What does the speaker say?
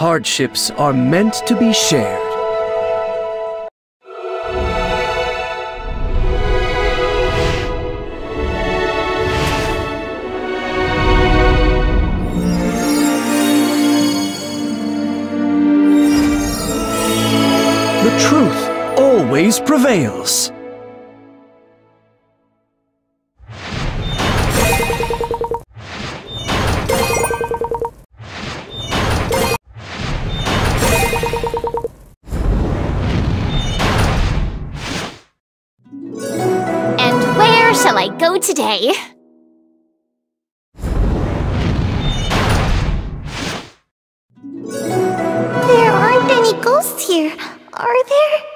Hardships are meant to be shared. The truth always prevails. shall I go today? There aren't any ghosts here, are there?